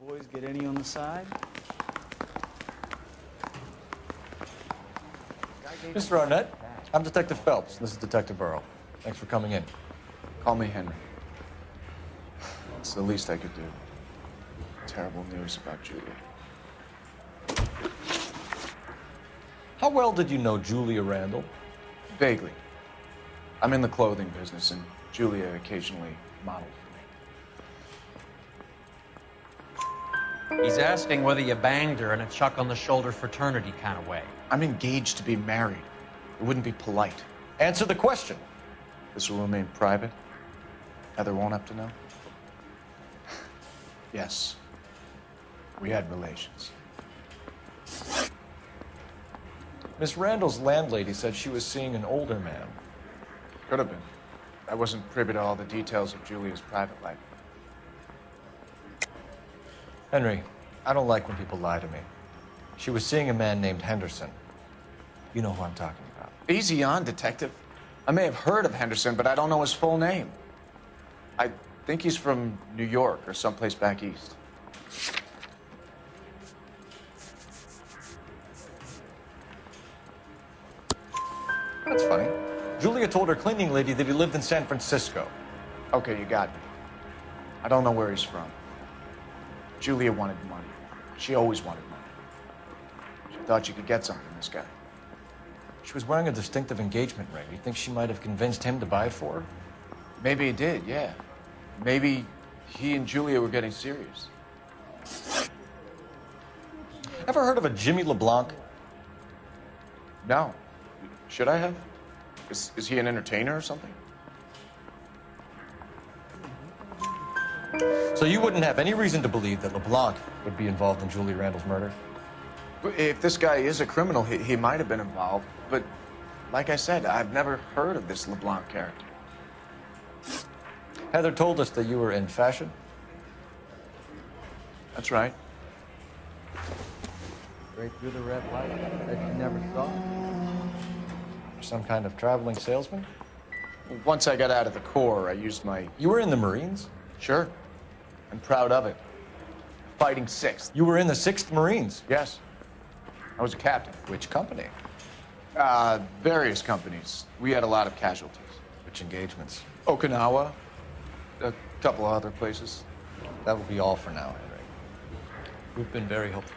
Boys, get any on the side? Mr. Arnett, I'm Detective Phelps. This is Detective Burrow. Thanks for coming in. Call me Henry. It's the least I could do. Terrible news about Julia. How well did you know Julia Randall? Vaguely. I'm in the clothing business, and Julia occasionally modeled for me. He's asking whether you banged her in a chuck on the shoulder fraternity kind of way. I'm engaged to be married. It wouldn't be polite. Answer the question. This will remain private. Heather won't have to know. yes. We had relations. Miss Randall's landlady said she was seeing an older man. Could have been. I wasn't privy to all the details of Julia's private life. Henry, I don't like when people lie to me. She was seeing a man named Henderson. You know who I'm talking about. Easy on, detective. I may have heard of Henderson, but I don't know his full name. I think he's from New York or someplace back east. That's funny. Julia told her cleaning lady that he lived in San Francisco. Okay, you got me. I don't know where he's from. Julia wanted money. She always wanted money. She thought she could get something from this guy. She was wearing a distinctive engagement ring. You think she might have convinced him to buy it for her? Maybe he did, yeah. Maybe he and Julia were getting serious. Ever heard of a Jimmy LeBlanc? No. Should I have? Is, is he an entertainer or something? So you wouldn't have any reason to believe that LeBlanc would be involved in Julie Randall's murder? If this guy is a criminal, he, he might have been involved. But like I said, I've never heard of this LeBlanc character. Heather told us that you were in fashion. That's right. Right through the red light that you never saw. Some kind of traveling salesman? Once I got out of the Corps, I used my. You were in the Marines? Sure. I'm proud of it. Fighting sixth. You were in the 6th Marines. Yes. I was a captain. Which company? Uh, various companies. We had a lot of casualties. Which engagements? Okinawa, a couple of other places. That will be all for now, Henry. You've been very helpful.